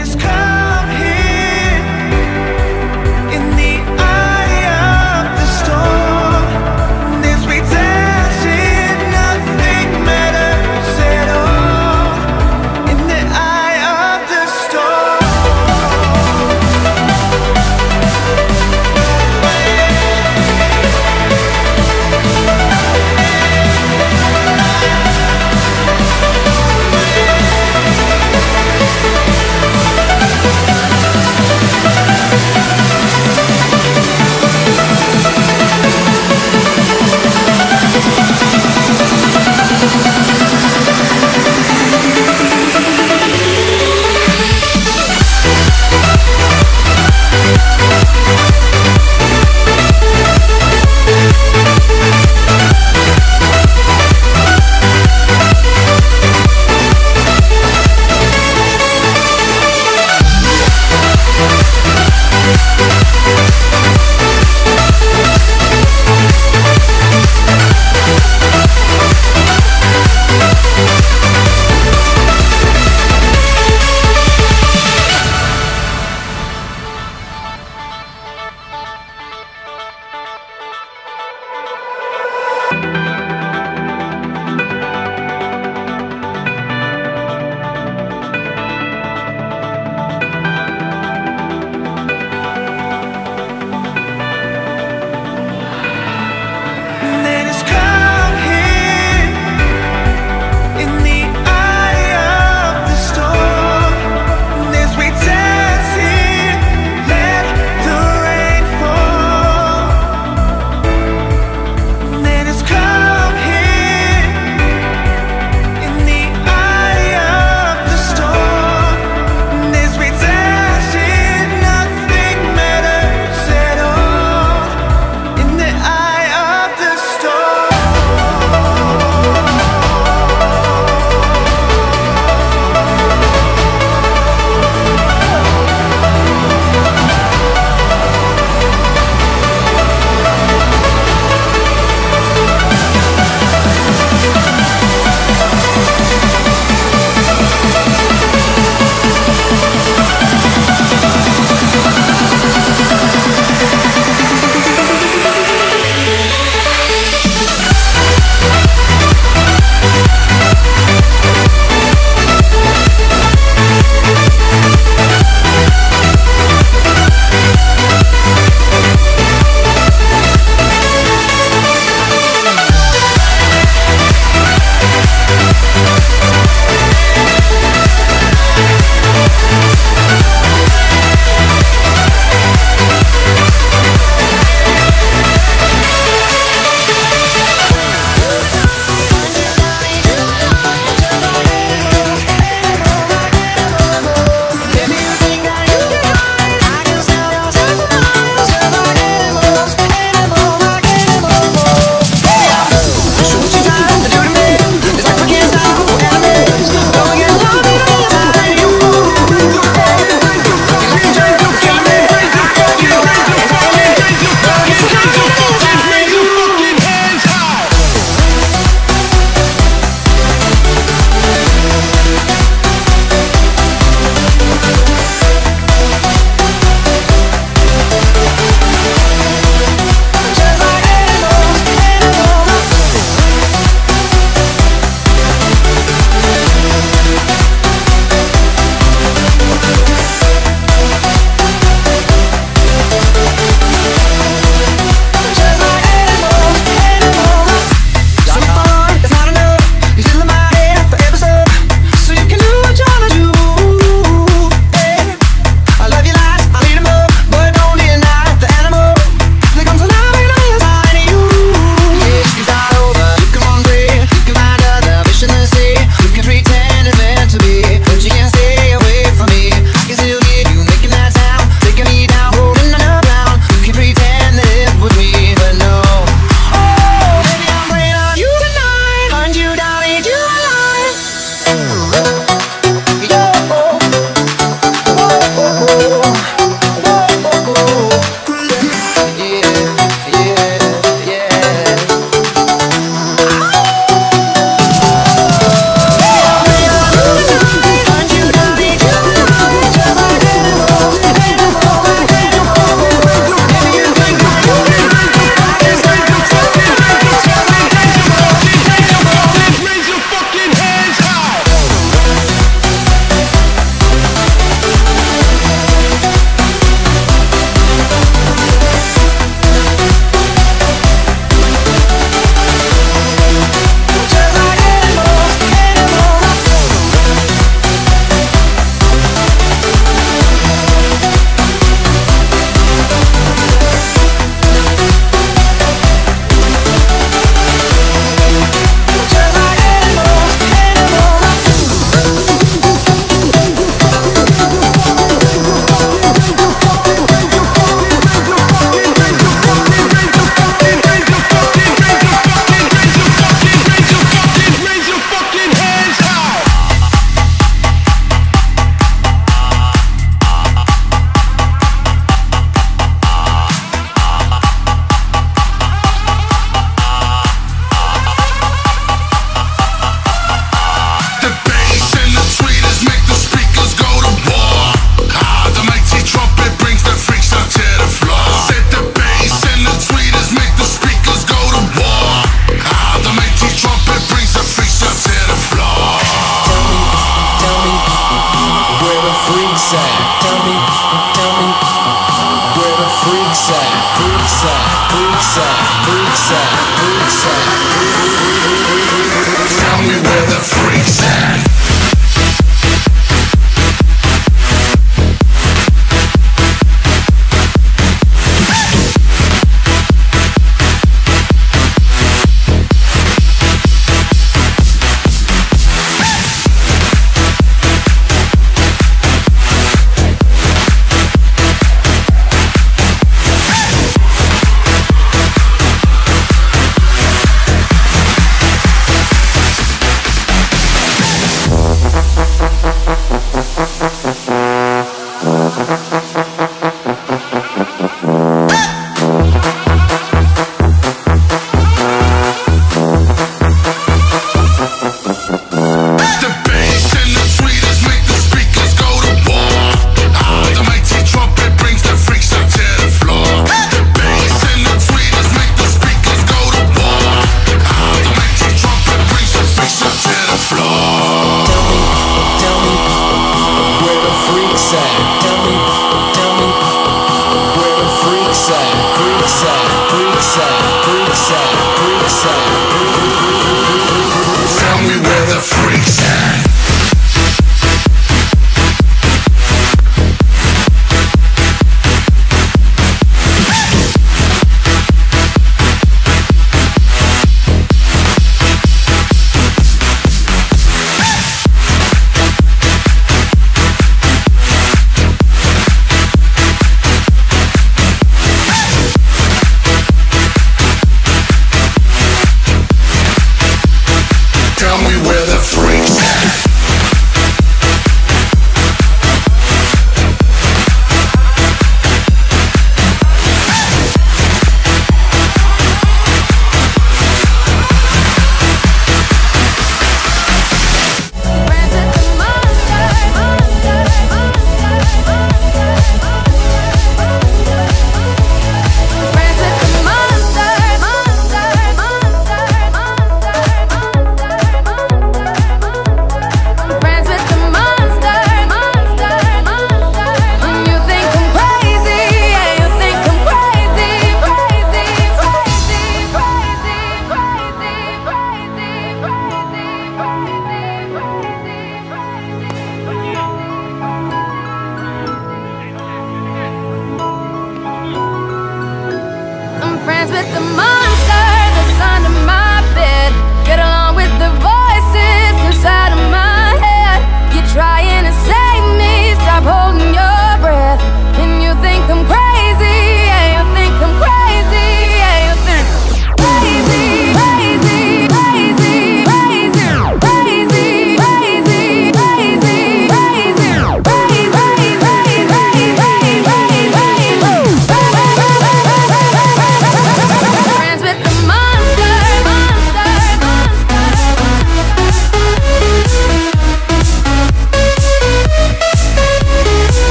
us come freaks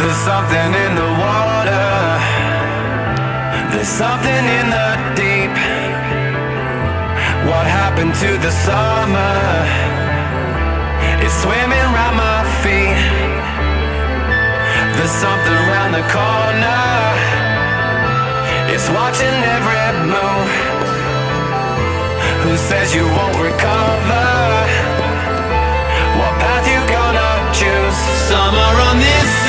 There's something in the water. There's something in the deep. What happened to the summer? It's swimming round my feet. There's something round the corner. It's watching every move. Who says you won't recover? What path you gonna choose? Summer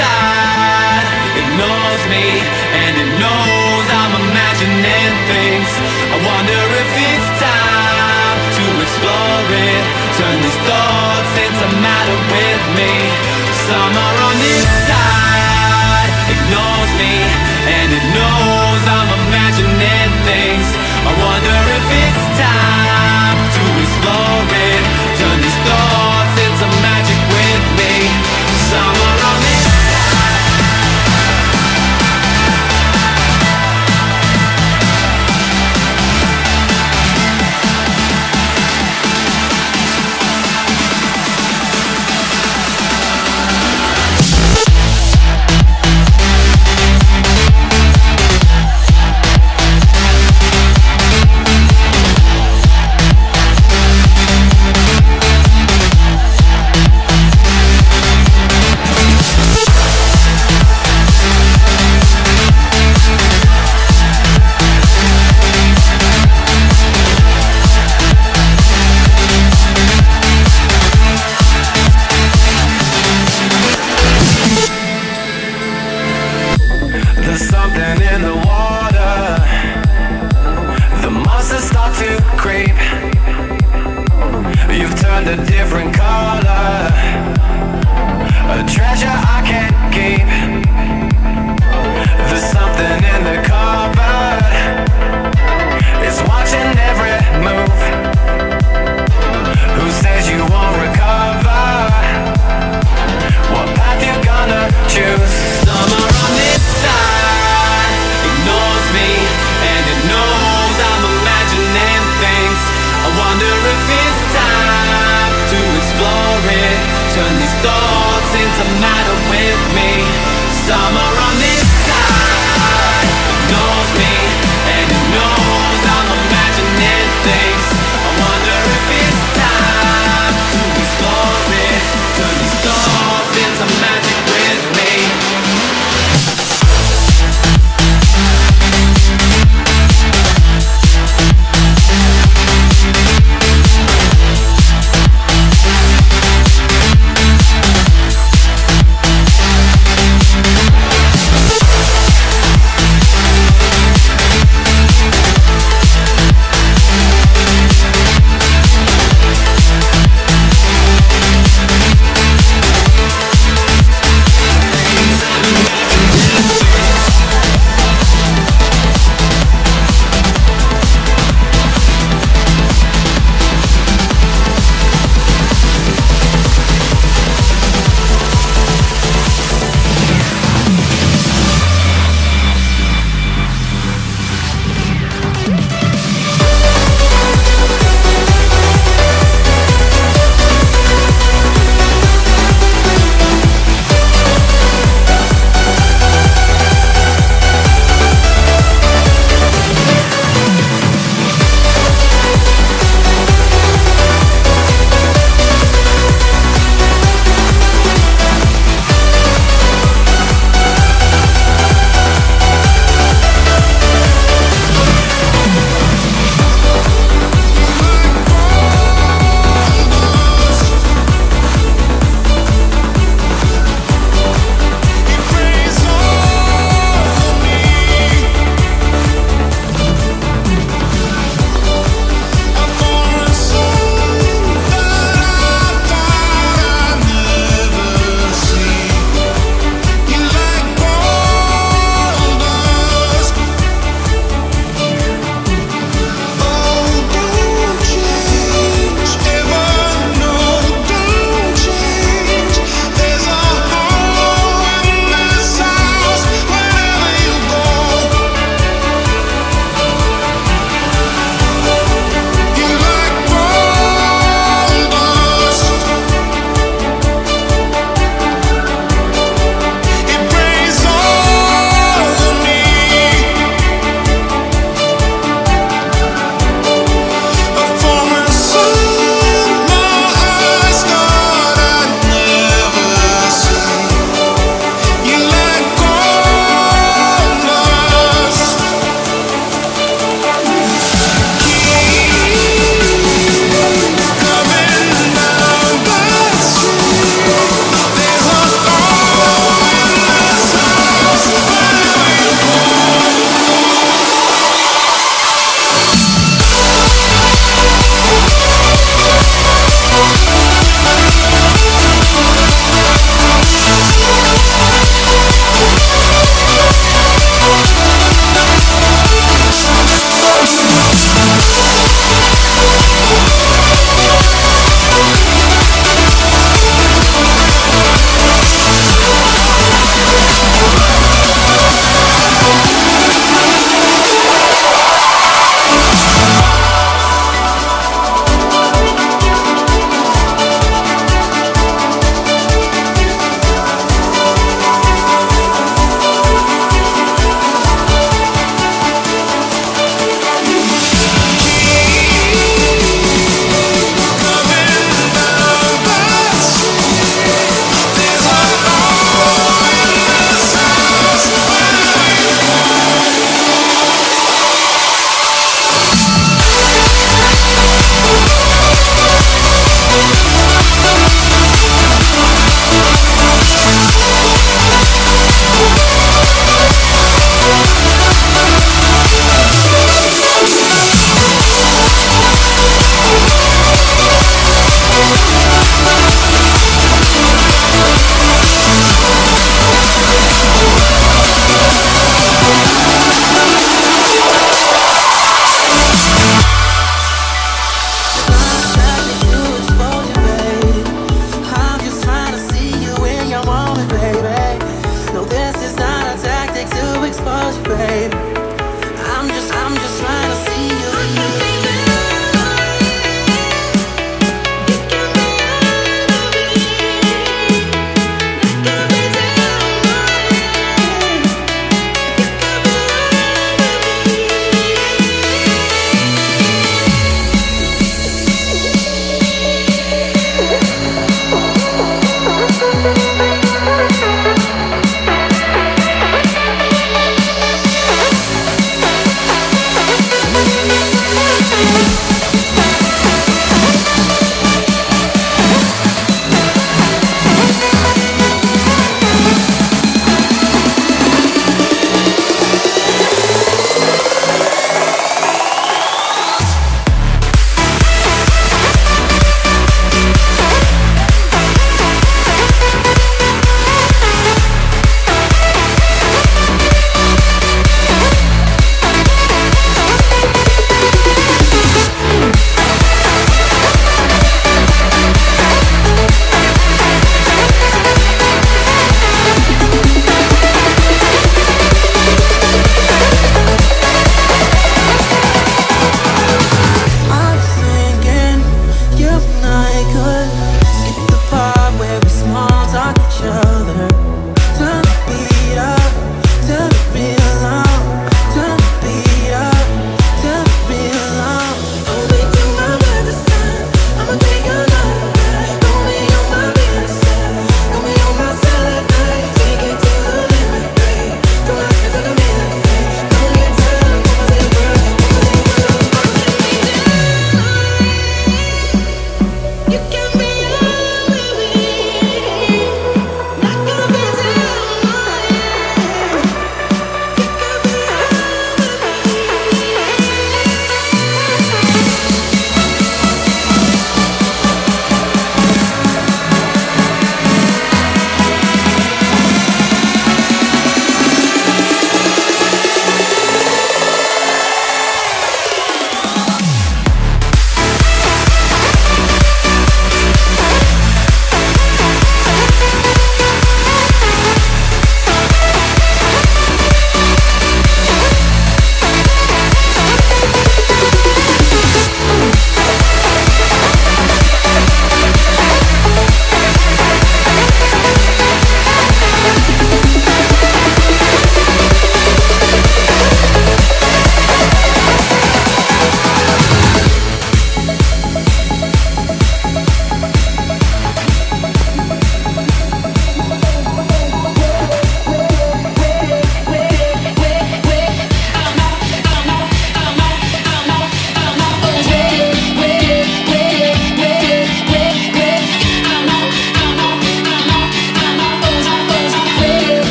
on this side ignores me, and it knows I'm imagining things. I wonder if it's time to explore it. Turn these thoughts into matter with me. Summer on this side ignores me, and it knows I'm imagining things. I wonder